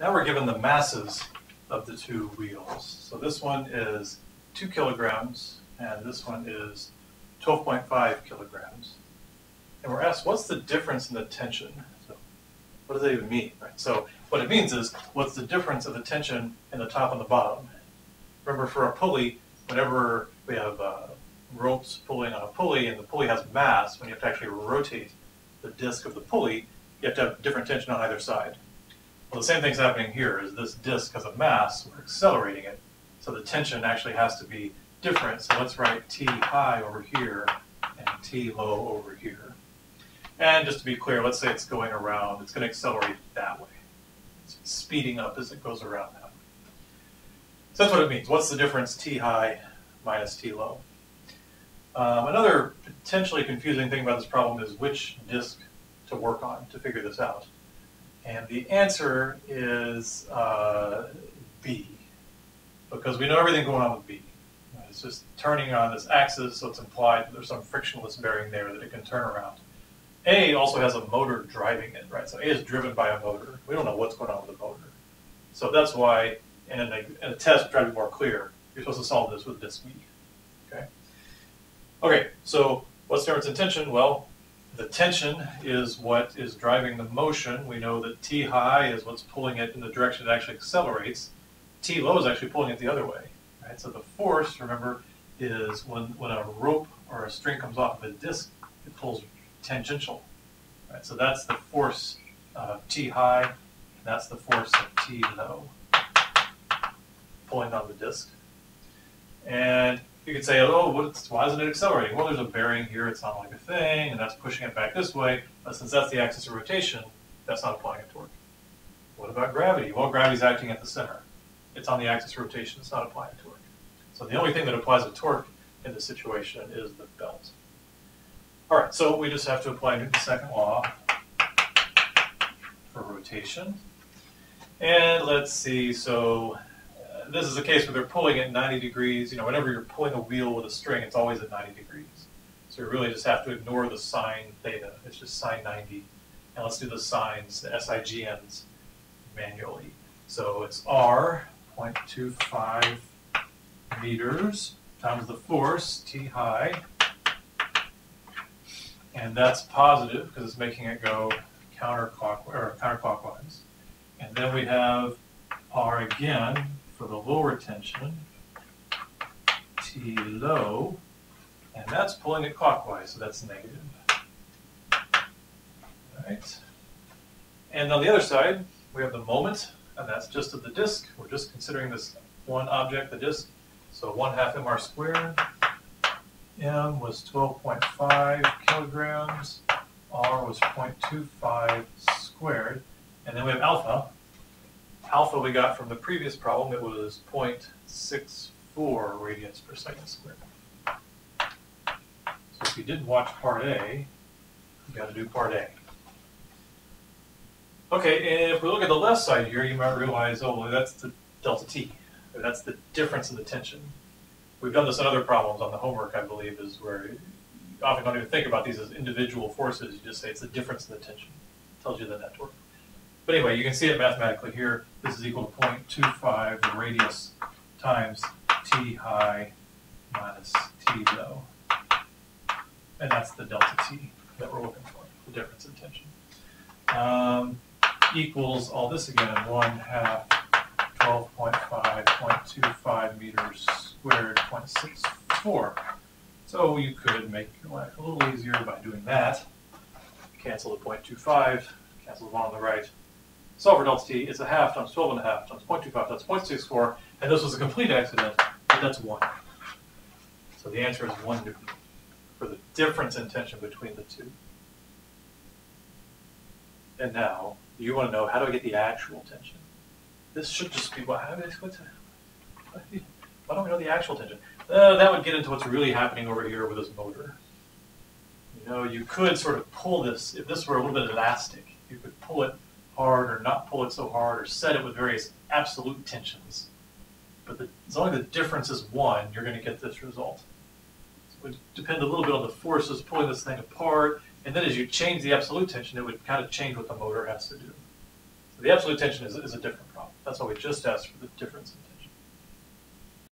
Now we're given the masses of the two wheels. So this one is two kilograms, and this one is 12.5 kilograms. And we're asked, what's the difference in the tension? So what does that even mean? Right? So what it means is, what's the difference of the tension in the top and the bottom? Remember, for a pulley, whenever we have uh, ropes pulling on a pulley and the pulley has mass, when you have to actually rotate the disc of the pulley, you have to have different tension on either side. Well, the same thing's happening here, is this disc has a mass, we're accelerating it, so the tension actually has to be different. So let's write T high over here and T low over here. And just to be clear, let's say it's going around, it's going to accelerate that way. It's speeding up as it goes around that way. So that's what it means. What's the difference T high minus T low? Um, another potentially confusing thing about this problem is which disk to work on to figure this out. And the answer is uh, B, because we know everything going on with B. It's just turning on this axis, so it's implied that there's some frictionless bearing there that it can turn around. A also has a motor driving it, right? So A is driven by a motor. We don't know what's going on with the motor. So that's why, in a, in a test, try to be more clear, you're supposed to solve this with disk B. Okay? Okay, so what's the difference in tension? Well, the tension is what is driving the motion. We know that T high is what's pulling it in the direction it actually accelerates. T low is actually pulling it the other way. Right? So the force, remember, is when, when a rope or a string comes off of a disc, it pulls tangential. Right? So that's the force of T high, and that's the force of T low, pulling on the disc. And you could say, oh, why isn't it accelerating? Well, there's a bearing here, it's not like a thing, and that's pushing it back this way. But since that's the axis of rotation, that's not applying a torque. What about gravity? Well, gravity's acting at the center. It's on the axis of rotation, it's not applying a torque. So the only thing that applies a torque in this situation is the belt. All right, so we just have to apply Newton's second law for rotation. And let's see, so this is a case where they're pulling at 90 degrees. You know, whenever you're pulling a wheel with a string, it's always at 90 degrees. So you really just have to ignore the sine theta. It's just sine 90. And let's do the sines, the SIGNs, manually. So it's R, 0.25 meters times the force, T high. And that's positive because it's making it go counterclockwise, or counterclockwise. And then we have R again, for the lower tension, T low, and that's pulling it clockwise, so that's negative. Right. And on the other side, we have the moment, and that's just of the disk. We're just considering this one object, the disk. So 1 half mr squared. M was 12.5 kilograms. R was 0.25 squared. And then we have alpha, alpha we got from the previous problem, it was 0.64 radians per second squared. So if you didn't watch part A, you got to do part A. Okay, and if we look at the left side here, you might realize, oh, well, that's the delta T. That's the difference in the tension. We've done this in other problems on the homework, I believe, is where you often don't even think about these as individual forces. You just say it's the difference in the tension. It tells you the net torque. But anyway, you can see it mathematically here. This is equal to 0.25, the radius times t high minus t low. And that's the delta t that we're looking for, the difference in tension. Um, equals all this again, 1 half 12.5, 0.25 meters squared, 0.64. So you could make your life a little easier by doing that. Cancel the 0.25, cancel the one on the right, solve for delta t, it's a half times 12 and a half times 0.25 times 0.64, and this was a complete accident, but that's 1. So the answer is 1 newton for the difference in tension between the two. And now, you want to know, how do I get the actual tension? This should just be, what, how do why don't we know the actual tension? Uh, that would get into what's really happening over here with this motor. You know, you could sort of pull this, if this were a little bit elastic, you could pull it hard or not pull it so hard or set it with various absolute tensions. But the, as long as the difference is one, you're going to get this result. So it would depend a little bit on the forces pulling this thing apart, and then as you change the absolute tension, it would kind of change what the motor has to do. The absolute tension is, is a different problem. That's why we just asked for the difference in.